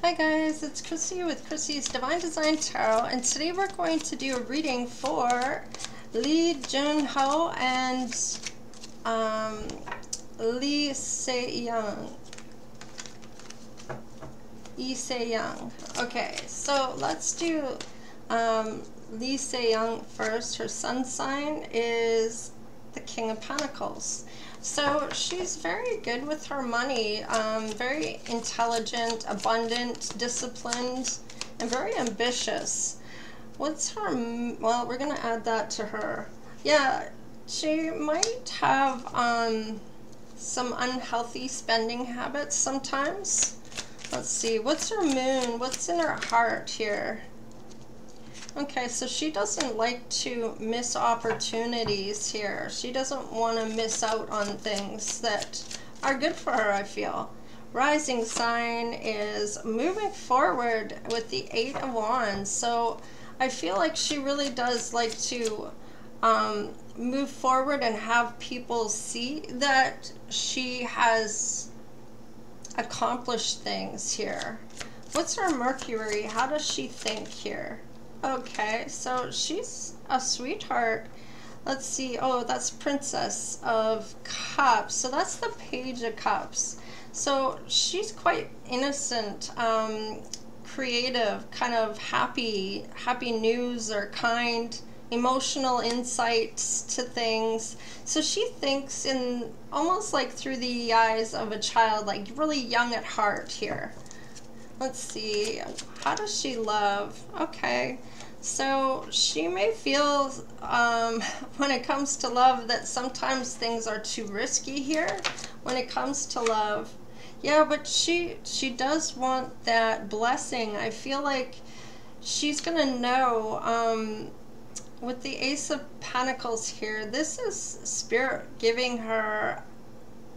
Hi guys, it's Chrissie with Chrissie's Divine Design Tarot, and today we're going to do a reading for Lee Jun Ho and um, Lee Se Young. Lee Se Young. Okay, so let's do um, Lee Se Young first. Her sun sign is the King of Pentacles. So she's very good with her money, um, very intelligent, abundant, disciplined, and very ambitious. What's her, well, we're going to add that to her. Yeah, she might have um, some unhealthy spending habits sometimes. Let's see, what's her moon? What's in her heart here? Okay, so she doesn't like to miss opportunities here. She doesn't want to miss out on things that are good for her, I feel. Rising sign is moving forward with the Eight of Wands. So I feel like she really does like to um, move forward and have people see that she has accomplished things here. What's her Mercury? How does she think here? Okay, so she's a sweetheart. Let's see. Oh, that's Princess of Cups. So that's the Page of Cups. So she's quite innocent, um, creative, kind of happy, happy news or kind, emotional insights to things. So she thinks in almost like through the eyes of a child, like really young at heart here. Let's see. How does she love? Okay. So she may feel um, when it comes to love that sometimes things are too risky here when it comes to love. Yeah, but she she does want that blessing. I feel like she's going to know um, with the Ace of Pentacles here, this is Spirit giving her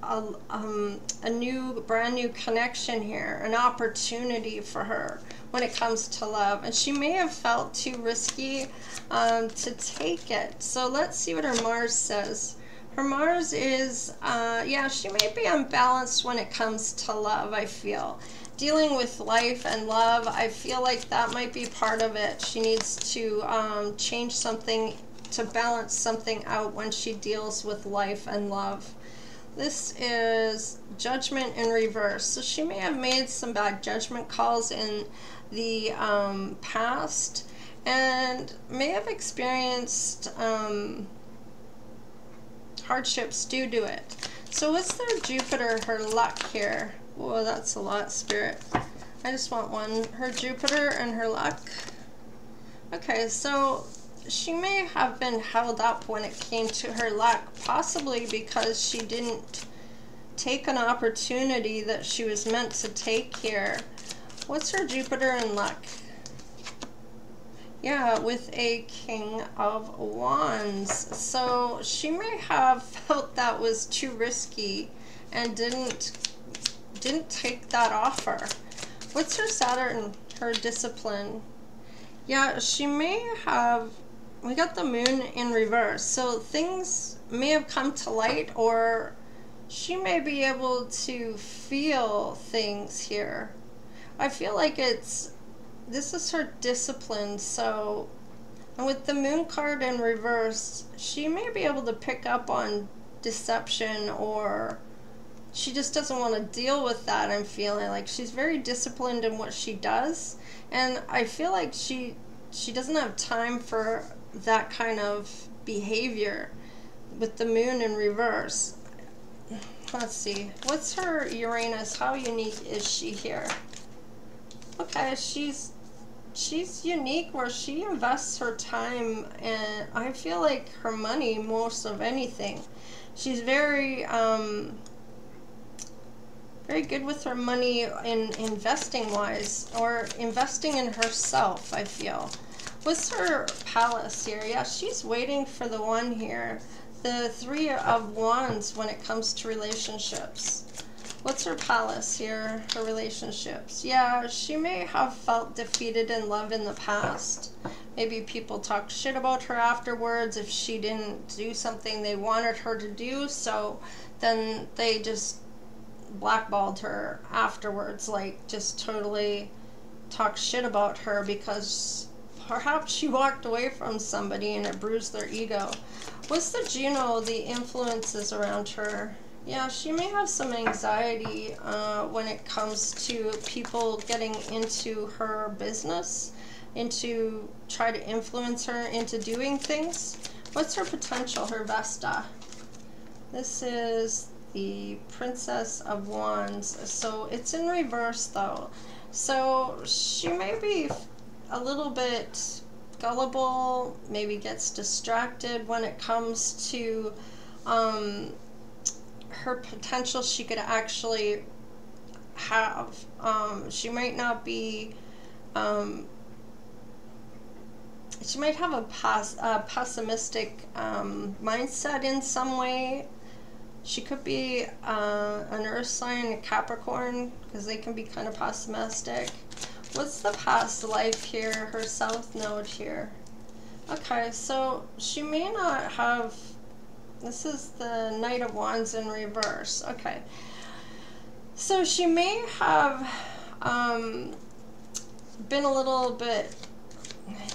a, um, a new, brand new connection here, an opportunity for her when it comes to love. And she may have felt too risky um, to take it. So let's see what her Mars says. Her Mars is, uh, yeah, she may be unbalanced when it comes to love, I feel. Dealing with life and love, I feel like that might be part of it. She needs to um, change something to balance something out when she deals with life and love. This is judgment in reverse. So she may have made some bad judgment calls in the um, past and may have experienced um, hardships due to it. So what's their Jupiter, her luck here? Whoa, that's a lot, Spirit. I just want one. Her Jupiter and her luck. Okay, so she may have been held up when it came to her luck, possibly because she didn't take an opportunity that she was meant to take here. What's her Jupiter in luck? Yeah, with a King of Wands. So she may have felt that was too risky and didn't didn't take that offer. What's her Saturn, her discipline? Yeah, she may have we got the moon in reverse. So things may have come to light or she may be able to feel things here. I feel like it's, this is her discipline. So, and with the moon card in reverse, she may be able to pick up on deception or she just doesn't want to deal with that I'm feeling like she's very disciplined in what she does and I feel like she she doesn't have time for that kind of behavior with the moon in reverse. Let's see. What's her Uranus? How unique is she here? Okay, she's she's unique where she invests her time and I feel like her money most of anything. She's very um very good with her money in investing wise or investing in herself, I feel. What's her Pallas here? Yeah, she's waiting for the one here. The three of wands when it comes to relationships. What's her Pallas here? Her relationships. Yeah, she may have felt defeated in love in the past. Maybe people talked shit about her afterwards if she didn't do something they wanted her to do. So then they just blackballed her afterwards, like just totally talked shit about her because perhaps she walked away from somebody and it bruised their ego. What's the Juno, the influences around her? Yeah, she may have some anxiety uh, when it comes to people getting into her business, into try to influence her into doing things. What's her potential, her Vesta? This is the Princess of Wands. So it's in reverse though. So she may be a little bit gullible, maybe gets distracted when it comes to um, her potential she could actually have. Um, she might not be, um, she might have a, pos- a pessimistic um, mindset in some way. She could be uh, an earth sign, a Capricorn, because they can be kind of pessimistic. What's the past life here, her south node here? Okay, so she may not have this is the Knight of Wands in reverse. Okay. So she may have um, been a little bit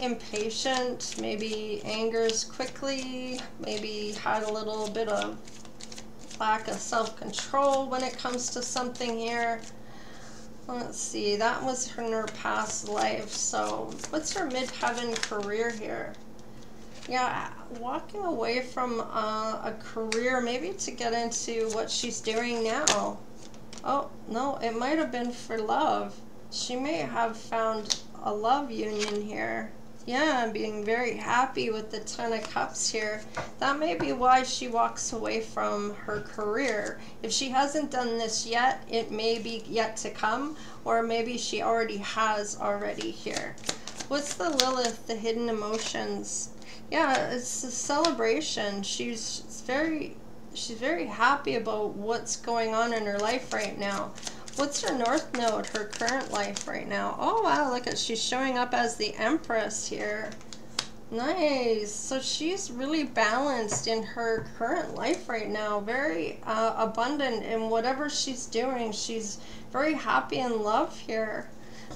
impatient, maybe angers quickly, maybe had a little bit of lack of self-control when it comes to something here. Let's see, that was her, her past life. So what's her mid-heaven career here? yeah, walking away from uh, a career, maybe to get into what she's doing now. Oh, no, it might have been for love. She may have found a love union here. Yeah, I'm being very happy with the Ten of Cups here. That may be why she walks away from her career. If she hasn't done this yet, it may be yet to come, or maybe she already has already here. What's the Lilith, the hidden emotions? yeah, it's a celebration. She's very she's very happy about what's going on in her life right now. What's her north node, her current life right now? Oh wow, look at she's showing up as the empress here. Nice. So she's really balanced in her current life right now. Very uh, abundant in whatever she's doing. She's very happy in love here.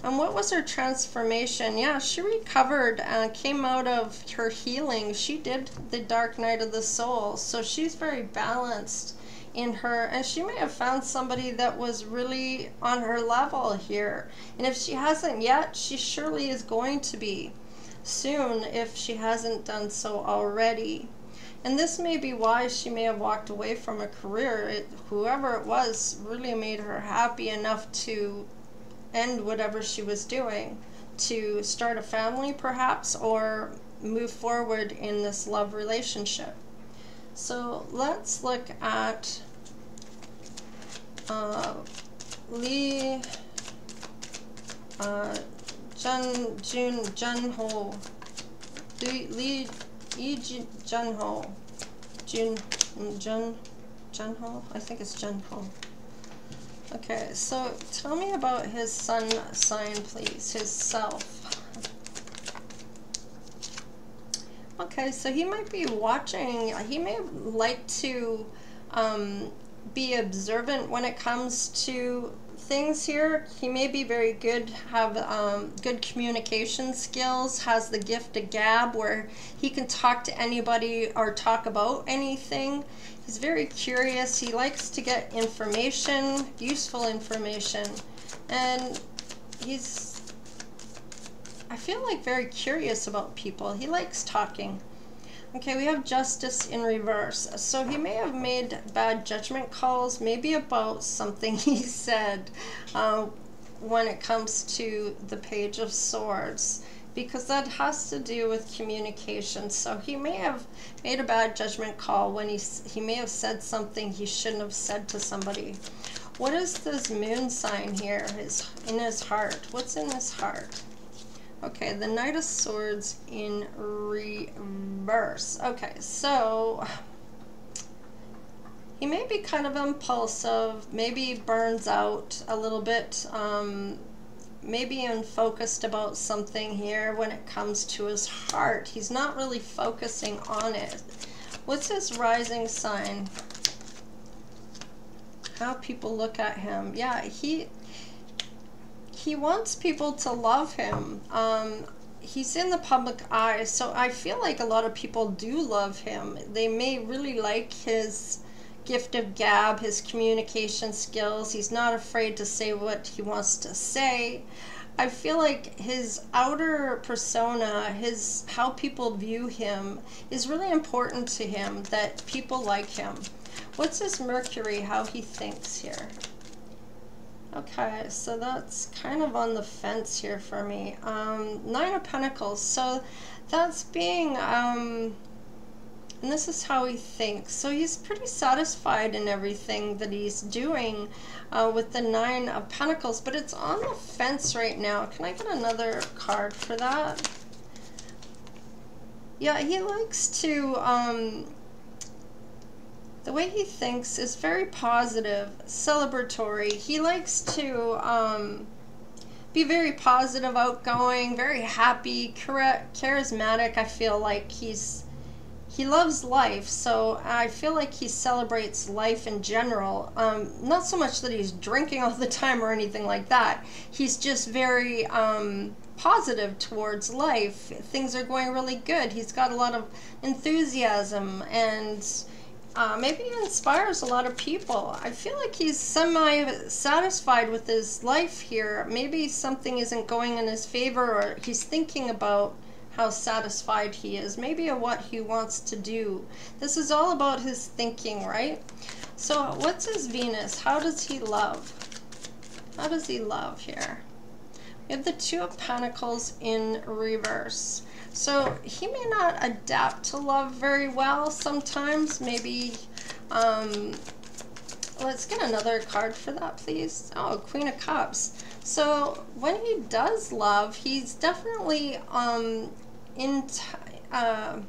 And what was her transformation? Yeah, she recovered, and came out of her healing. She did the dark night of the soul, so she's very balanced in her, and she may have found somebody that was really on her level here. And if she hasn't yet, she surely is going to be soon if she hasn't done so already. And this may be why she may have walked away from a career. It, whoever it was really made her happy enough to end whatever she was doing to start a family perhaps or move forward in this love relationship. So let's look at uh, Lee uh, Jun Jun Jun Ho Lee Yi Junho Jun Jun Jun Ho I think it's Jun Ho. Okay, so tell me about his sun sign, please, his self. Okay, so he might be watching, he may like to um, be observant when it comes to things here. He may be very good, have um, good communication skills, has the gift of gab where he can talk to anybody or talk about anything. He's very curious. He likes to get information, useful information. And he's, I feel like very curious about people. He likes talking. Okay, we have justice in reverse. So he may have made bad judgment calls, maybe about something he said uh, when it comes to the Page of Swords because that has to do with communication. So he may have made a bad judgment call when he, he may have said something he shouldn't have said to somebody. What is this moon sign here his, in his heart? What's in his heart? Okay, the Knight of Swords in reverse. Okay, so he may be kind of impulsive, maybe burns out a little bit. Um, maybe unfocused about something here when it comes to his heart. He's not really focusing on it. What's his rising sign? how people look at him. Yeah, he he wants people to love him. Um, he's in the public eye, so I feel like a lot of people do love him. They may really like his gift of gab, his communication skills. He's not afraid to say what he wants to say. I feel like his outer persona, his how people view him is really important to him that people like him. What's his Mercury, how he thinks here? Okay, so that's kind of on the fence here for me. Um, Nine of Pentacles, so that's being, um, and this is how he thinks. So he's pretty satisfied in everything that he's doing uh, with the Nine of Pentacles, but it's on the fence right now. Can I get another card for that? Yeah, he likes to, um, the way he thinks is very positive, celebratory. He likes to um, be very positive, outgoing, very happy, charismatic. I feel like he's he loves life, so I feel like he celebrates life in general. Um, not so much that he's drinking all the time or anything like that. He's just very um, positive towards life. Things are going really good. He's got a lot of enthusiasm and uh, maybe he inspires a lot of people. I feel like he's semi satisfied with his life here. Maybe something isn't going in his favor, or he's thinking about how satisfied he is, maybe of what he wants to do. This is all about his thinking, right? So, what's his Venus? How does he love? How does he love here? We have the Two of Pentacles in reverse. So he may not adapt to love very well sometimes. Maybe, um, let's get another card for that, please. Oh, Queen of Cups. So when he does love, he's definitely um, in. Uh,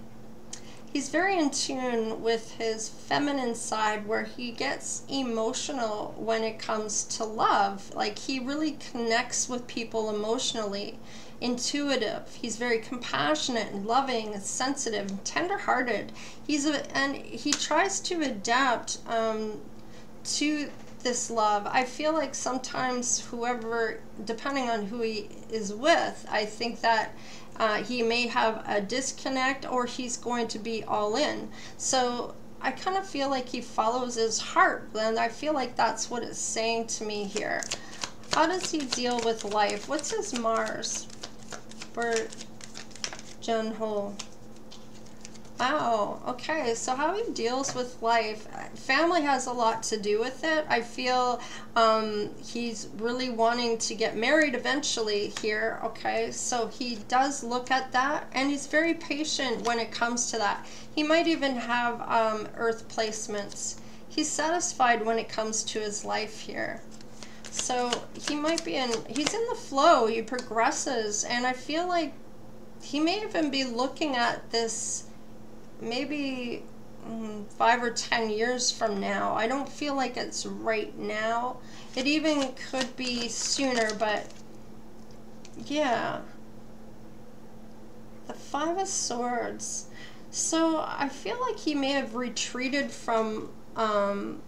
he's very in tune with his feminine side where he gets emotional when it comes to love. Like he really connects with people emotionally intuitive. He's very compassionate and loving and sensitive and tender-hearted. He's a, and he tries to adapt um, to this love. I feel like sometimes whoever, depending on who he is with, I think that uh, he may have a disconnect or he's going to be all in. So I kind of feel like he follows his heart, and I feel like that's what it's saying to me here. How does he deal with life? What's his Mars? For Jun Ho. Wow, okay, so how he deals with life. Family has a lot to do with it. I feel um, he's really wanting to get married eventually here, okay? So he does look at that, and he's very patient when it comes to that. He might even have um, earth placements. He's satisfied when it comes to his life here. So he might be in, he's in the flow, he progresses, and I feel like he may even be looking at this maybe mm, five or ten years from now. I don't feel like it's right now. It even could be sooner, but yeah. The Five of Swords. So I feel like he may have retreated from um,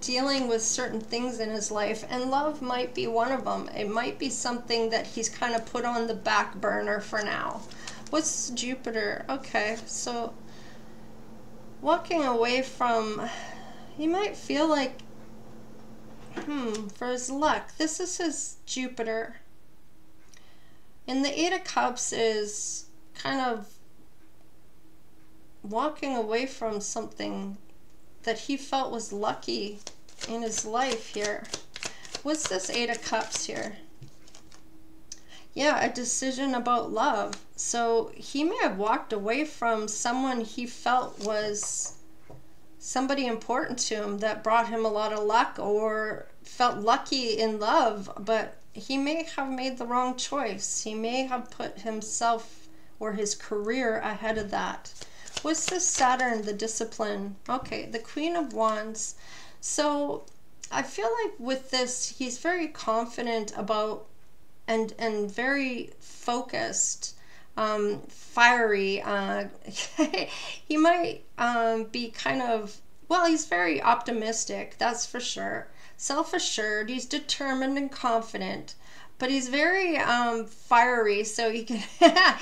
dealing with certain things in his life, and love might be one of them. It might be something that he's kind of put on the back burner for now. What's Jupiter? Okay, so walking away from, he might feel like, hmm, for his luck, this is his Jupiter. And the Eight of Cups is kind of walking away from something that he felt was lucky in his life here. What's this Eight of Cups here? Yeah, a decision about love. So he may have walked away from someone he felt was somebody important to him that brought him a lot of luck or felt lucky in love, but he may have made the wrong choice. He may have put himself or his career ahead of that. What's this Saturn, the discipline? Okay, the Queen of Wands. So I feel like with this, he's very confident about and and very focused, um, fiery. Uh, he might um, be kind of well, he's very optimistic, that's for sure. Self assured, he's determined and confident, but he's very um, fiery. So he can,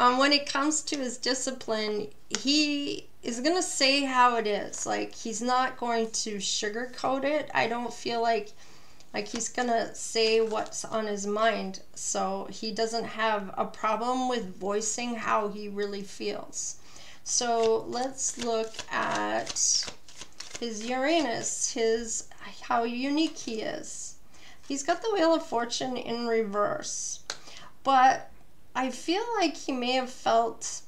um, when it comes to his discipline, he is going to say how it is. Like, he's not going to sugarcoat it. I don't feel like like he's gonna say what's on his mind so he doesn't have a problem with voicing how he really feels so let's look at his uranus his how unique he is he's got the wheel of fortune in reverse but i feel like he may have felt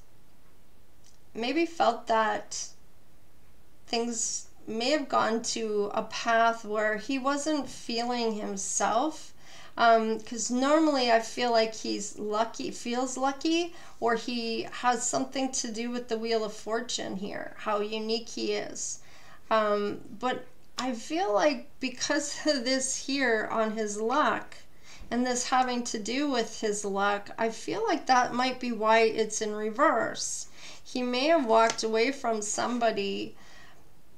maybe felt that things may have gone to a path where he wasn't feeling himself because um, normally I feel like he's lucky, feels lucky, or he has something to do with the Wheel of Fortune here, how unique he is. Um, but I feel like because of this here on his luck, and this having to do with his luck, I feel like that might be why it's in reverse. He may have walked away from somebody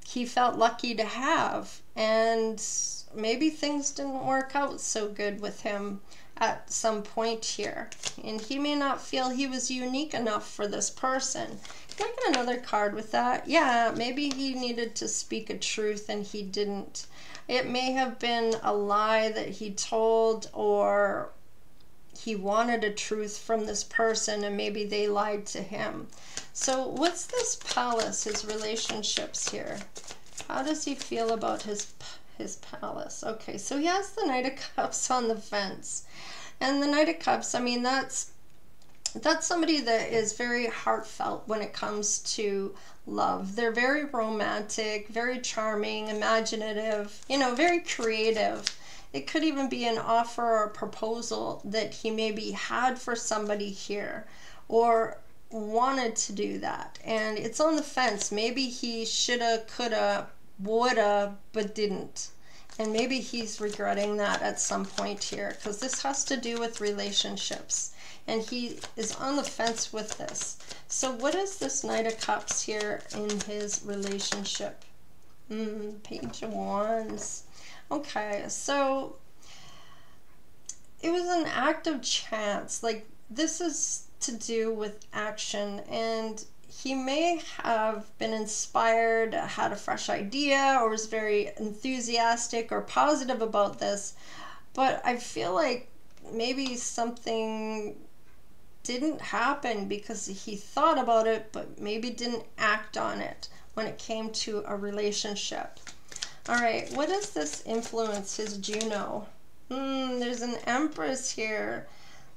he felt lucky to have. And maybe things didn't work out so good with him at some point here. And he may not feel he was unique enough for this person. Can I get another card with that? Yeah, maybe he needed to speak a truth and he didn't. It may have been a lie that he told or he wanted a truth from this person and maybe they lied to him. So what's this Pallas, his relationships here? How does he feel about his his Pallas? Okay, so he has the Knight of Cups on the fence. And the Knight of Cups, I mean, that's that's somebody that is very heartfelt when it comes to love. They're very romantic, very charming, imaginative, you know, very creative. It could even be an offer or a proposal that he maybe had for somebody here or wanted to do that and it's on the fence maybe he shoulda coulda woulda but didn't and maybe he's regretting that at some point here because this has to do with relationships and he is on the fence with this. So what is this knight of cups here in his relationship? Mm, page of wands okay so it was an act of chance. Like this is to do with action and he may have been inspired, had a fresh idea, or was very enthusiastic or positive about this. But I feel like maybe something didn't happen because he thought about it, but maybe didn't act on it when it came to a relationship. All right, what does this influence his Juno? Hmm, there's an Empress here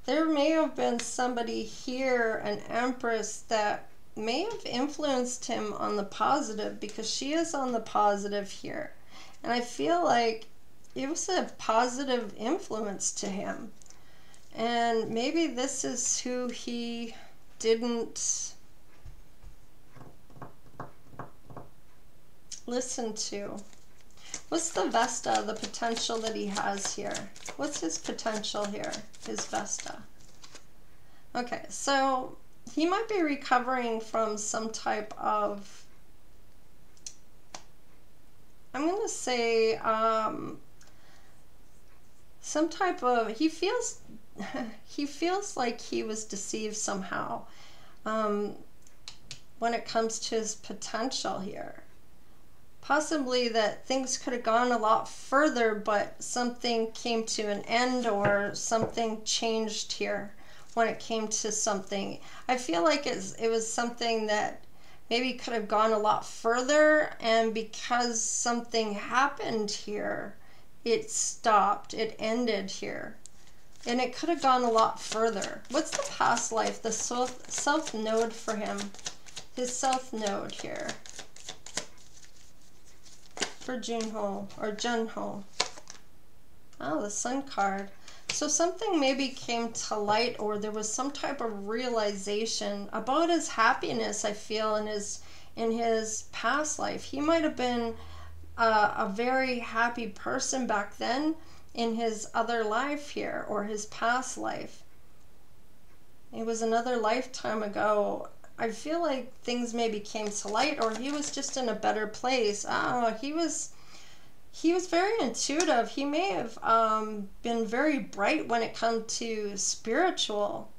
there may have been somebody here, an empress, that may have influenced him on the positive because she is on the positive here. And I feel like it was a positive influence to him. And maybe this is who he didn't listen to. What's the Vesta, the potential that he has here? What's his potential here, his Vesta? Okay, so he might be recovering from some type of, I'm going to say, um, some type of, he feels, he feels like he was deceived somehow um, when it comes to his potential here possibly that things could have gone a lot further, but something came to an end or something changed here when it came to something. I feel like it's, it was something that maybe could have gone a lot further, and because something happened here, it stopped, it ended here. And it could have gone a lot further. What's the past life, the south node for him? His south node here for Junho or Junho. Oh, the Sun card. So something maybe came to light or there was some type of realization about his happiness, I feel, in his in his past life. He might have been uh, a very happy person back then in his other life here or his past life. It was another lifetime ago I feel like things maybe came to light or he was just in a better place. I. He was he was very intuitive. He may have um, been very bright when it comes to spiritual.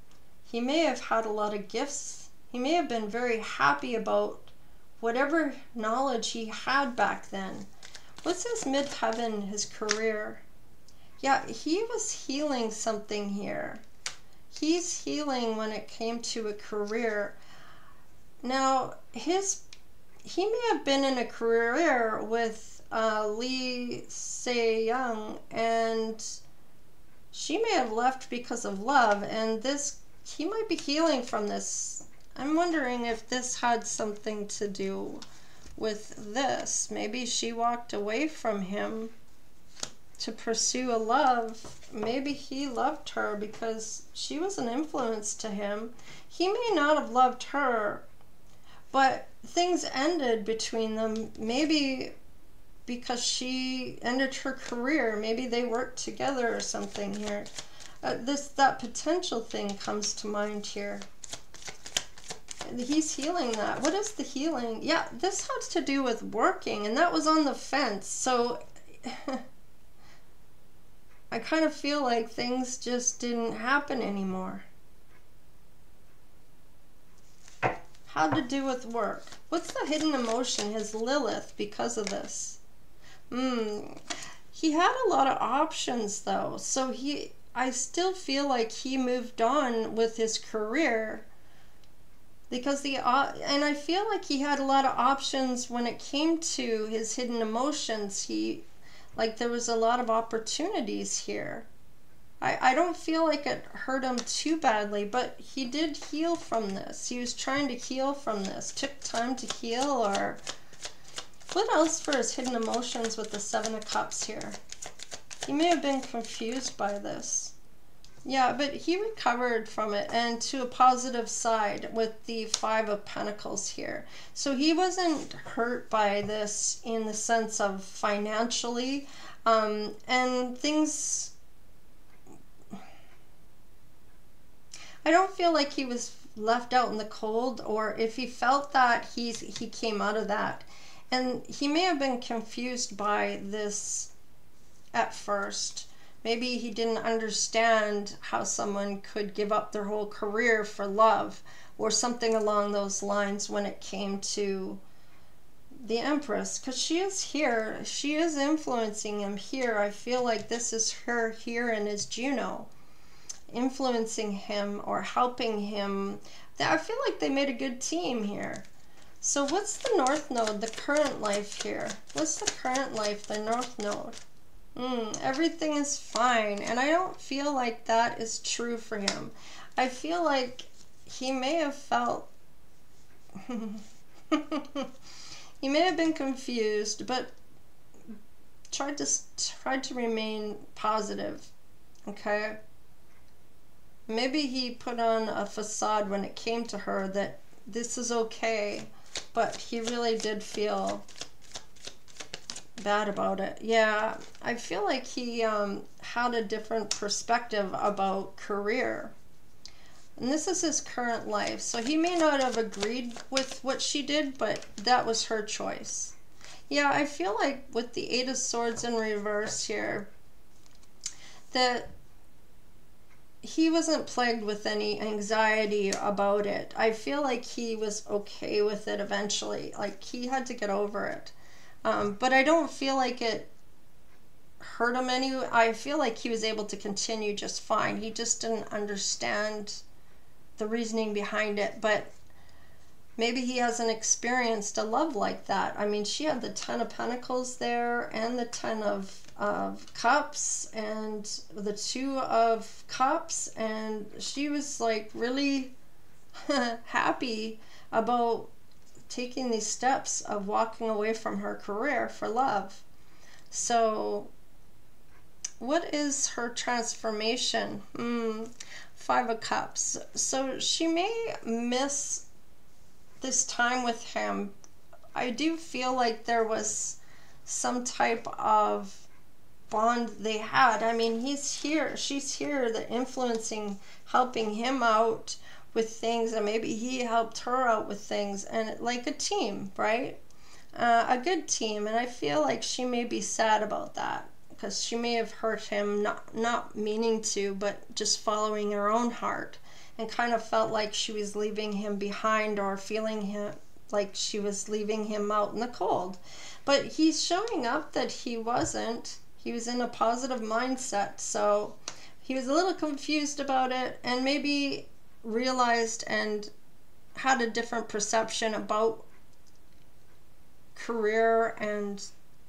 He may have had a lot of gifts. He may have been very happy about whatever knowledge he had back then. What's his midheaven, his career? Yeah, he was healing something here. He's healing when it came to a career. Now, his he may have been in a career with uh, Lee Se Young, and she may have left because of love, and this he might be healing from this. I'm wondering if this had something to do with this. Maybe she walked away from him to pursue a love. Maybe he loved her because she was an influence to him. He may not have loved her, but things ended between them. Maybe because she ended her career. Maybe they worked together or something here. Uh, this that potential thing comes to mind here. He's healing that. What is the healing? Yeah, this has to do with working, and that was on the fence. So I kind of feel like things just didn't happen anymore. How to do with work? What's the hidden emotion, his Lilith, because of this? Hmm. He had a lot of options though, so he I still feel like he moved on with his career because the uh, and I feel like he had a lot of options when it came to his hidden emotions. He like there was a lot of opportunities here. I, I don't feel like it hurt him too badly, but he did heal from this. He was trying to heal from this. Took time to heal or what else for his hidden emotions with the Seven of Cups here? He may have been confused by this. Yeah, but he recovered from it and to a positive side with the Five of Pentacles here. So he wasn't hurt by this in the sense of financially. Um, and things. I don't feel like he was left out in the cold or if he felt that he's he came out of that and he may have been confused by this at first Maybe he didn't understand how someone could give up their whole career for love or something along those lines when it came to the Empress because she is here. She is influencing him here. I feel like this is her here and is Juno influencing him or helping him. I feel like they made a good team here. So what's the North Node, the current life here? What's the current life, the North Node? Mm, everything is fine. And I don't feel like that is true for him. I feel like he may have felt. he may have been confused, but tried to tried to remain positive. Okay. Maybe he put on a facade when it came to her that this is okay, but he really did feel bad about it. Yeah, I feel like he um, had a different perspective about career. And this is his current life. So he may not have agreed with what she did, but that was her choice. Yeah, I feel like with the Eight of Swords in reverse here, that he wasn't plagued with any anxiety about it. I feel like he was okay with it eventually. Like he had to get over it. Um, but I don't feel like it hurt him any. I feel like he was able to continue just fine. He just didn't understand the reasoning behind it. But maybe he hasn't experienced a love like that. I mean, she had the Ten of Pentacles there and the Ten of, of Cups and the Two of Cups. And she was like really happy about taking these steps of walking away from her career for love. So, what is her transformation? Mm, five of Cups. So, she may miss this time with him. I do feel like there was some type of bond they had. I mean, he's here, she's here, the influencing, helping him out with things and maybe he helped her out with things and like a team right? Uh, a good team and i feel like she may be sad about that because she may have hurt him not not meaning to but just following her own heart and kind of felt like she was leaving him behind or feeling him like she was leaving him out in the cold. But he's showing up that he wasn't. He was in a positive mindset so he was a little confused about it and maybe realized and had a different perception about career and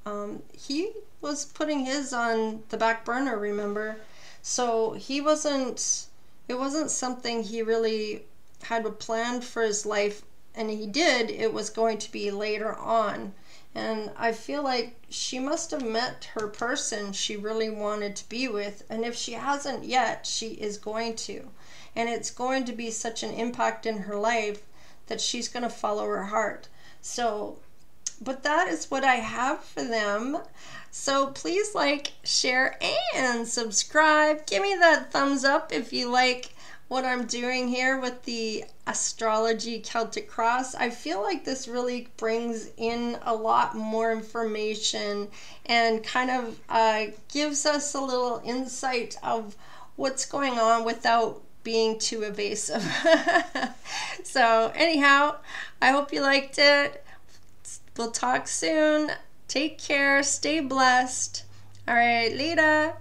um, he was putting his on the back burner remember? So he wasn't it wasn't something he really had planned for his life and he did it was going to be later on and i feel like she must have met her person she really wanted to be with and if she hasn't yet she is going to and it's going to be such an impact in her life that she's going to follow her heart. So, but that is what I have for them. So please like, share, and subscribe. Give me that thumbs up if you like what I'm doing here with the astrology Celtic cross. I feel like this really brings in a lot more information and kind of uh, gives us a little insight of what's going on without being too evasive. so, anyhow, I hope you liked it. We'll talk soon. Take care. Stay blessed. All right, Lita.